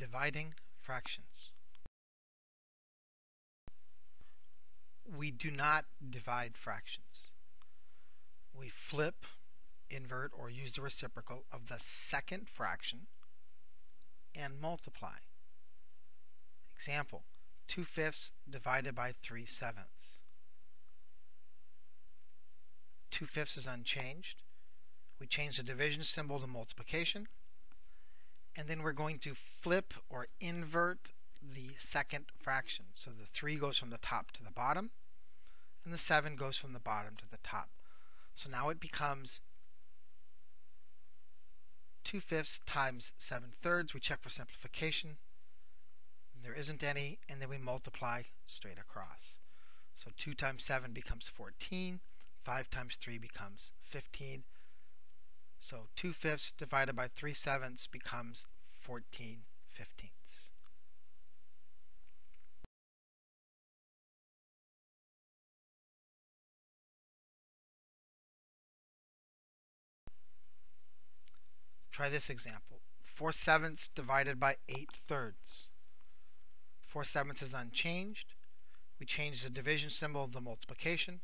Dividing fractions. We do not divide fractions. We flip, invert, or use the reciprocal of the second fraction and multiply. Example, 2 fifths divided by 3 sevenths. 2 fifths is unchanged. We change the division symbol to multiplication and then we're going to flip or invert the second fraction. So the 3 goes from the top to the bottom, and the 7 goes from the bottom to the top. So now it becomes 2 fifths times 7 thirds. We check for simplification. There isn't any, and then we multiply straight across. So 2 times 7 becomes 14. 5 times 3 becomes 15. So 2 fifths divided by 3 sevenths becomes 14 fifteenths. Try this example. 4 sevenths divided by 8 thirds. 4 sevenths is unchanged. We change the division symbol of the multiplication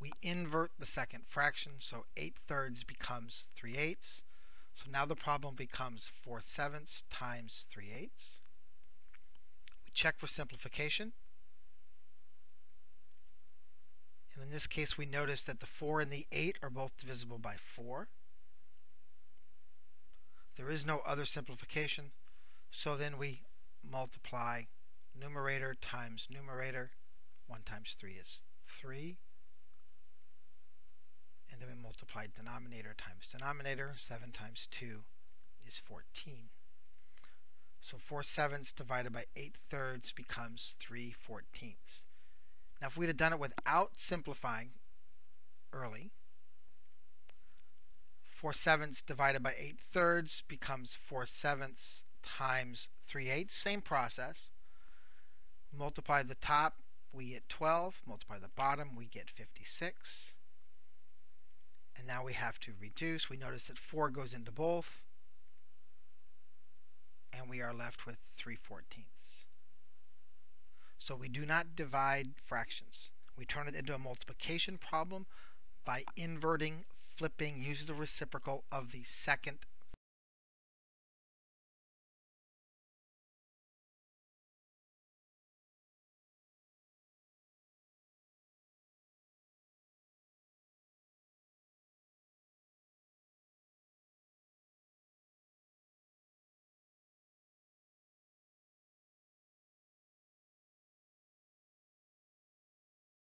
we invert the second fraction, so 8 thirds becomes 3 eighths. So now the problem becomes 4 sevenths times 3 eighths. We check for simplification. And in this case, we notice that the 4 and the 8 are both divisible by 4. There is no other simplification, so then we multiply numerator times numerator. 1 times 3 is 3 and then we multiply denominator times denominator. 7 times 2 is 14. So 4 sevenths divided by 8 thirds becomes 3 fourteenths. Now if we'd have done it without simplifying early, 4 sevenths divided by 8 thirds becomes 4 sevenths times 3 eighths. Same process. Multiply the top, we get 12. Multiply the bottom, we get 56. Now we have to reduce. We notice that 4 goes into both. And we are left with 3 fourteenths. So we do not divide fractions. We turn it into a multiplication problem by inverting, flipping, use the reciprocal of the second